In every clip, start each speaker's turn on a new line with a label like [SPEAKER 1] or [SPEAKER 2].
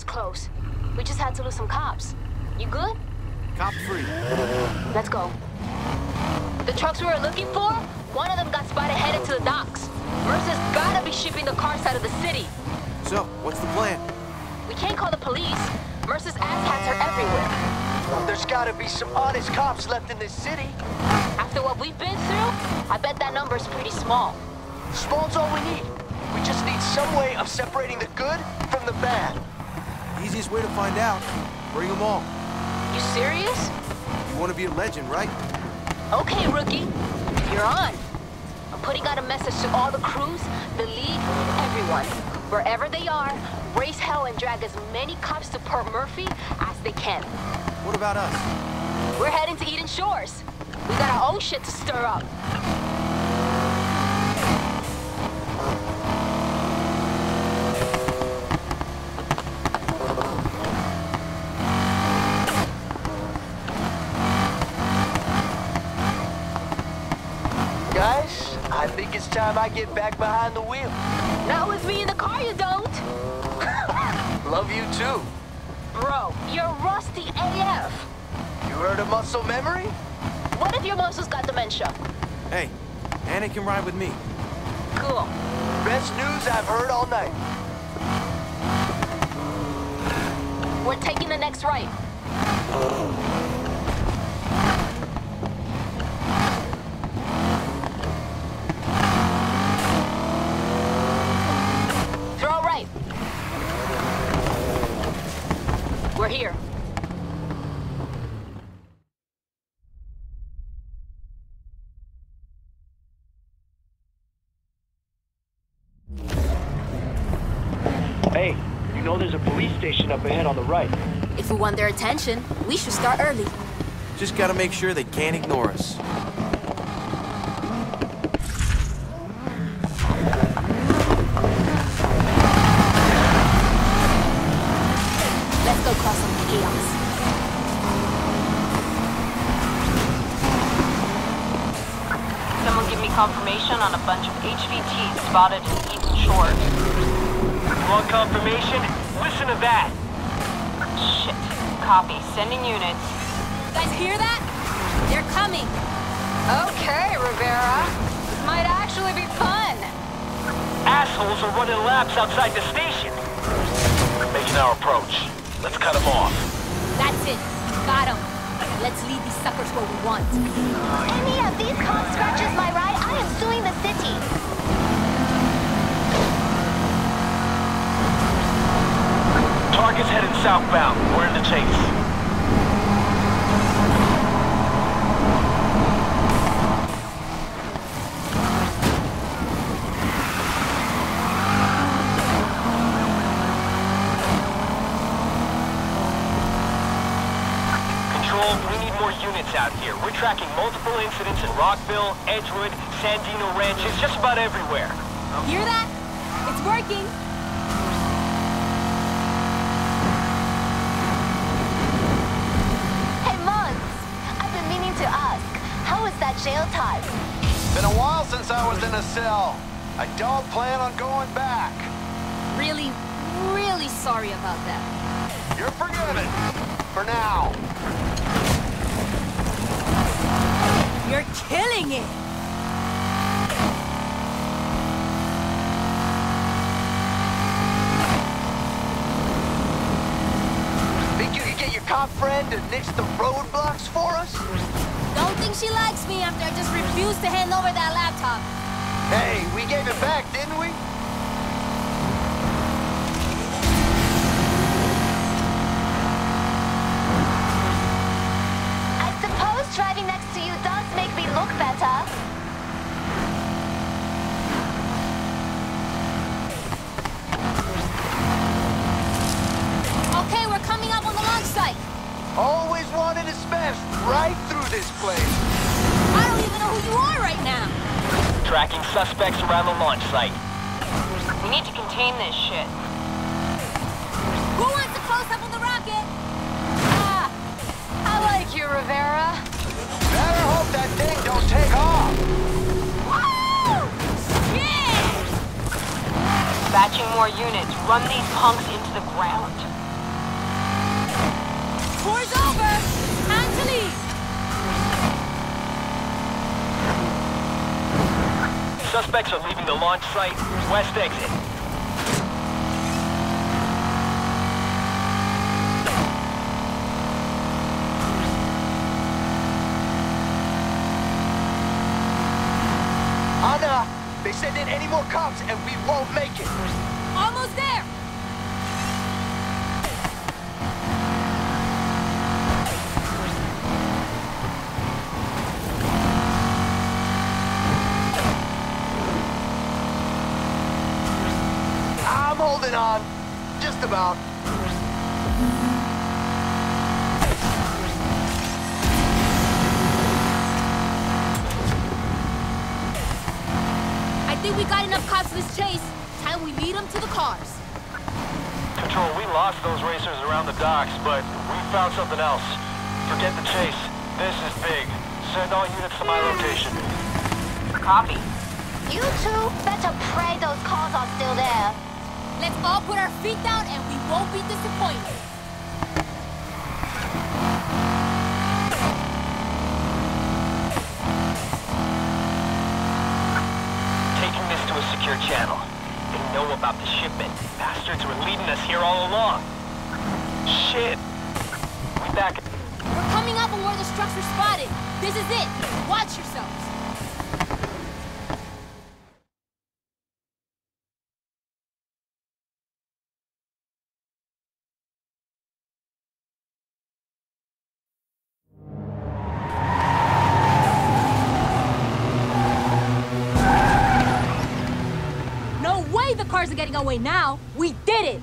[SPEAKER 1] was close. We just had to lose some cops. You good?
[SPEAKER 2] Cop free.
[SPEAKER 1] Let's go. The trucks we were looking for, one of them got spotted headed to the docks. Mercer's gotta be shipping the cars out of the city.
[SPEAKER 2] So, what's the plan?
[SPEAKER 1] We can't call the police. Mercer's asshats are everywhere.
[SPEAKER 3] There's gotta be some honest cops left in this city.
[SPEAKER 1] After what we've been through, I bet that number's pretty small.
[SPEAKER 3] Small's all we need. We just need some way of separating the good from the bad.
[SPEAKER 2] Easiest way to find out. Bring them all.
[SPEAKER 1] You serious?
[SPEAKER 2] You want to be a legend, right?
[SPEAKER 1] Okay, rookie. You're on. I'm putting out a message to all the crews, the league, everyone. Wherever they are, raise hell and drag as many cops to Port Murphy as they can.
[SPEAKER 2] What about us?
[SPEAKER 1] We're heading to Eden Shores. We got our own shit to stir up.
[SPEAKER 3] Time I get back behind the wheel.
[SPEAKER 1] Not with me in the car, you don't.
[SPEAKER 3] Love you too.
[SPEAKER 1] Bro, you're rusty AF.
[SPEAKER 3] You heard of muscle memory?
[SPEAKER 1] What if your muscles got dementia?
[SPEAKER 2] Hey, Ana can ride with me.
[SPEAKER 1] Cool.
[SPEAKER 3] Best news I've heard all night.
[SPEAKER 1] We're taking the next right. Throw right. We're here.
[SPEAKER 4] Hey, you know there's a police station up ahead on the right.
[SPEAKER 1] If we want their attention, we should start early.
[SPEAKER 2] Just gotta make sure they can't ignore us.
[SPEAKER 1] Let's go cause some chaos.
[SPEAKER 5] Someone give me confirmation on a bunch of HVTs spotted in Eden Shores.
[SPEAKER 4] Want confirmation? Listen to that!
[SPEAKER 5] Shit. Copy. Sending units.
[SPEAKER 1] You Guys hear that? They're coming. Okay, Rivera. This might actually be fun.
[SPEAKER 4] Assholes are running laps outside the station. Making our approach. Let's cut them off.
[SPEAKER 1] That's it. Got them. Let's lead these suckers where we want.
[SPEAKER 6] Any of these cops scratches my ride, I am suing the city.
[SPEAKER 4] Target's headed southbound. We're in the chase. Control, we need more units out here. We're tracking multiple incidents in Rockville, Edgewood, Sandino Ranches, just about everywhere.
[SPEAKER 1] Hear that? It's working.
[SPEAKER 6] Hey, Mons, I've been meaning to ask, how was that jail time?
[SPEAKER 3] Been a while since I was in a cell. I don't plan on going back.
[SPEAKER 1] Really, really sorry about that.
[SPEAKER 3] You're forgiven. For now.
[SPEAKER 1] You're killing it.
[SPEAKER 3] Think you could get your cop friend to nix the roadblocks for us?
[SPEAKER 1] Don't think she likes me after I just refused to hand over that laptop.
[SPEAKER 3] Hey, we gave it back, didn't we?
[SPEAKER 6] I suppose driving next to you does make me look better.
[SPEAKER 1] Okay, we're coming up on the launch site.
[SPEAKER 3] Always wanted to smash right through this place.
[SPEAKER 1] I don't even know who you are right now.
[SPEAKER 4] Tracking suspects around the launch site.
[SPEAKER 5] We need to contain this shit.
[SPEAKER 1] Who wants a close-up on the rocket? Ah, I like you, Rivera.
[SPEAKER 3] Better hope that thing don't take off.
[SPEAKER 1] Woo! Yeah!
[SPEAKER 5] Batching more units. Run these punks into the ground.
[SPEAKER 1] Tour's over! Time to leave!
[SPEAKER 4] Suspects are leaving the launch site. West exit.
[SPEAKER 3] Ana, they send in any more cops and we won't make it.
[SPEAKER 1] Almost there!
[SPEAKER 3] I'm holding on. Just about.
[SPEAKER 1] I think we got enough cops for this chase. Time we lead them to the cars.
[SPEAKER 4] Control, we lost those racers around the docks, but we found something else. Forget the chase. This is big. Send all units to my location.
[SPEAKER 5] Copy.
[SPEAKER 6] You two better pray those cars are still there.
[SPEAKER 1] Let's all put our feet down and we won't be disappointed.
[SPEAKER 4] Taking this to a secure channel. They know about the shipment. Bastards were leading us here all along. Shit. We back.
[SPEAKER 1] We're coming up on where the structure's spotted. This is it. Watch yourselves. Getting away now. We did it.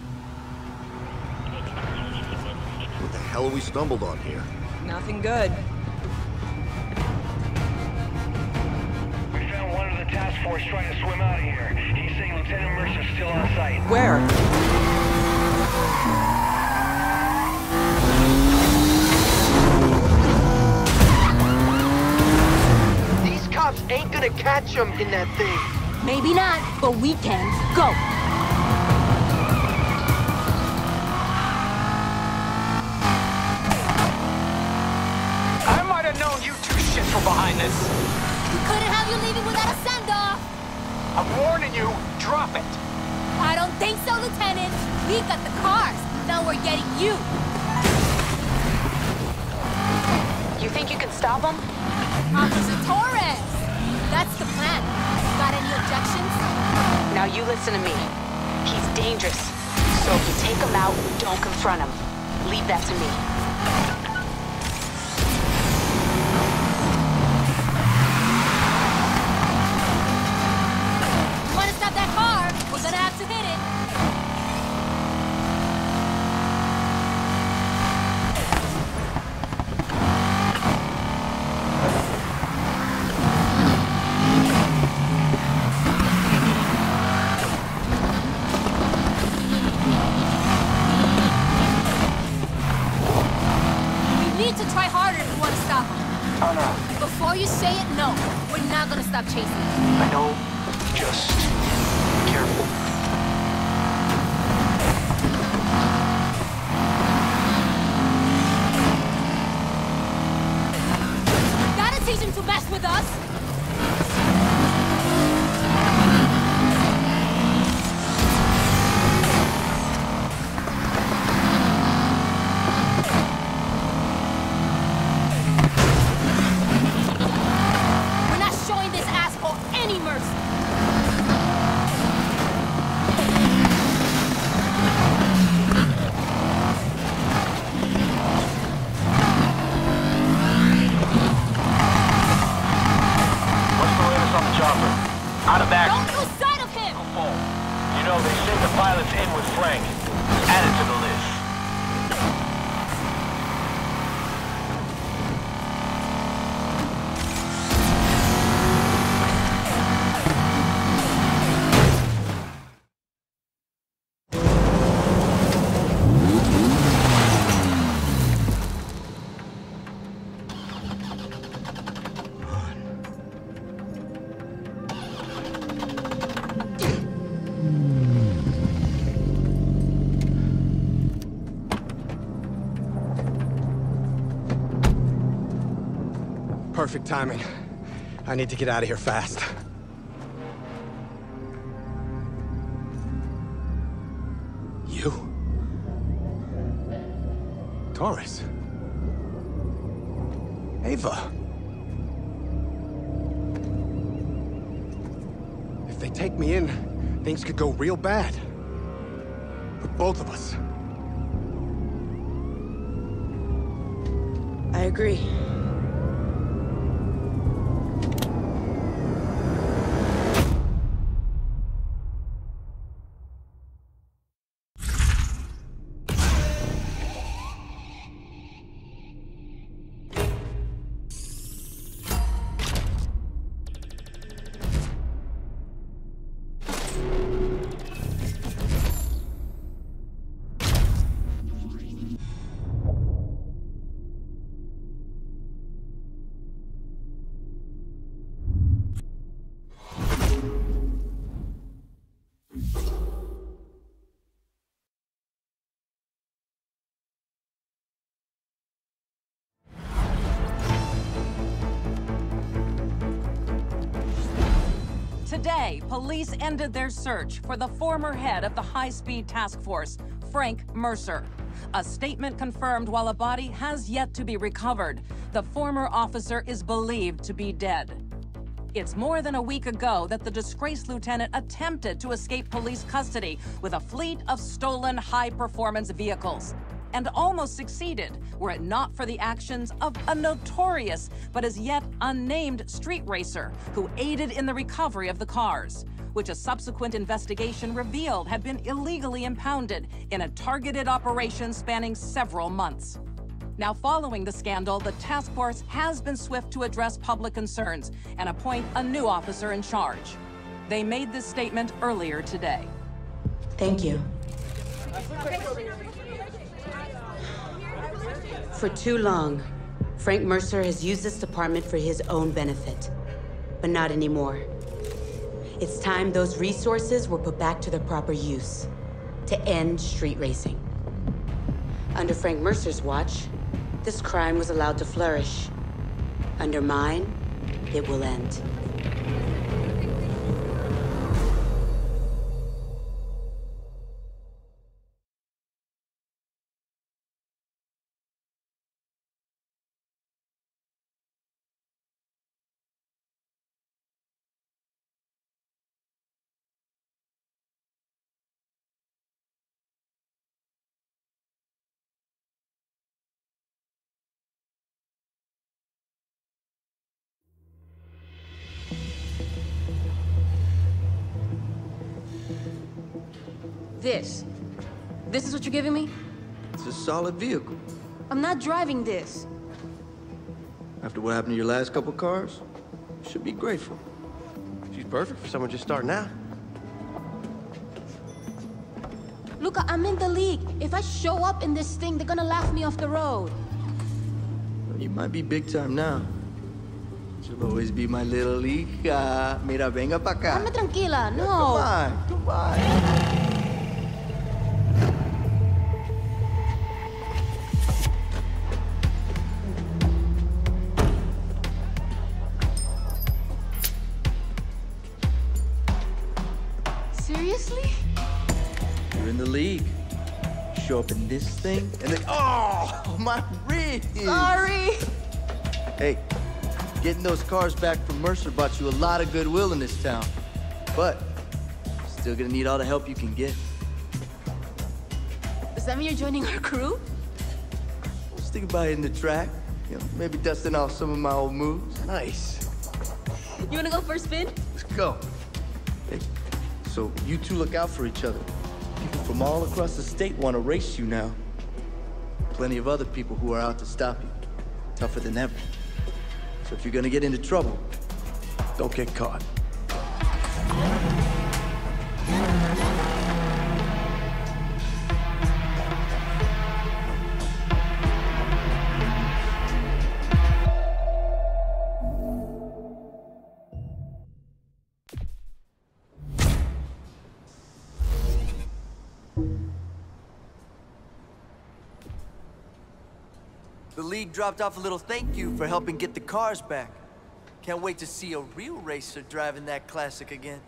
[SPEAKER 7] What the hell have we stumbled on here?
[SPEAKER 5] Nothing good.
[SPEAKER 8] We found one of the task force trying to swim out of here. He's saying Lieutenant Mercer's still on site.
[SPEAKER 5] Where?
[SPEAKER 3] These cops ain't gonna catch him in that thing.
[SPEAKER 1] Maybe not, but we can. Go.
[SPEAKER 3] Were this.
[SPEAKER 1] We couldn't have you leaving without a send-off.
[SPEAKER 3] I'm warning you, drop it.
[SPEAKER 1] I don't think so, Lieutenant. We got the cars. Now we're getting you.
[SPEAKER 5] You think you can stop them?
[SPEAKER 1] Officer Torres. That's the plan. Got any objections?
[SPEAKER 5] Now you listen to me. He's dangerous. So if you take him out, don't confront him. Leave that to me.
[SPEAKER 9] Perfect timing. I need to get out of here fast. You? Torres? Ava? If they take me in, things could go real bad. For both of us.
[SPEAKER 6] I agree.
[SPEAKER 10] Police ended their search for the former head of the High Speed Task Force, Frank Mercer. A statement confirmed while a body has yet to be recovered. The former officer is believed to be dead. It's more than a week ago that the disgraced lieutenant attempted to escape police custody with a fleet of stolen high-performance vehicles. And almost succeeded, were it not for the actions of a notorious but as yet unnamed street racer who aided in the recovery of the cars, which a subsequent investigation revealed had been illegally impounded in a targeted operation spanning several months. Now, following the scandal, the task force has been swift to address public concerns and appoint a new officer in charge. They made this statement earlier today.
[SPEAKER 6] Thank you. For too long, Frank Mercer has used this department for his own benefit. But not anymore. It's time those resources were put back to their proper use. To end street racing. Under Frank Mercer's watch, this crime was allowed to flourish. Under mine, it will end.
[SPEAKER 1] This. This is what you're giving me?
[SPEAKER 11] It's a solid vehicle.
[SPEAKER 1] I'm not driving this.
[SPEAKER 11] After what happened to your last couple cars, you should be grateful.
[SPEAKER 2] She's perfect for someone just starting out.
[SPEAKER 1] Luca, I'm in the league. If I show up in this thing, they're gonna laugh me off the road.
[SPEAKER 11] You might be big time now. You'll always be my little hija. Mira, venga pa' acá.
[SPEAKER 1] Dame tranquila, no.
[SPEAKER 11] Come on, come on. My.
[SPEAKER 1] Sorry.
[SPEAKER 11] Hey, getting those cars back from Mercer bought you a lot of goodwill in this town, but still gonna need all the help you can get.
[SPEAKER 1] Does that mean you're joining our crew?
[SPEAKER 11] Sticking by in the track, you know, maybe dusting off some of my old moves.
[SPEAKER 2] Nice.
[SPEAKER 1] You wanna go for a spin?
[SPEAKER 11] Let's go. Hey, so you two look out for each other. People from all across the state want to race you now. Plenty of other people who are out to stop you. Tougher than ever. So if you're gonna get into trouble,
[SPEAKER 2] Don't get caught.
[SPEAKER 11] Dropped off a little thank you for helping get the cars back. Can't wait to see a real racer driving that classic again.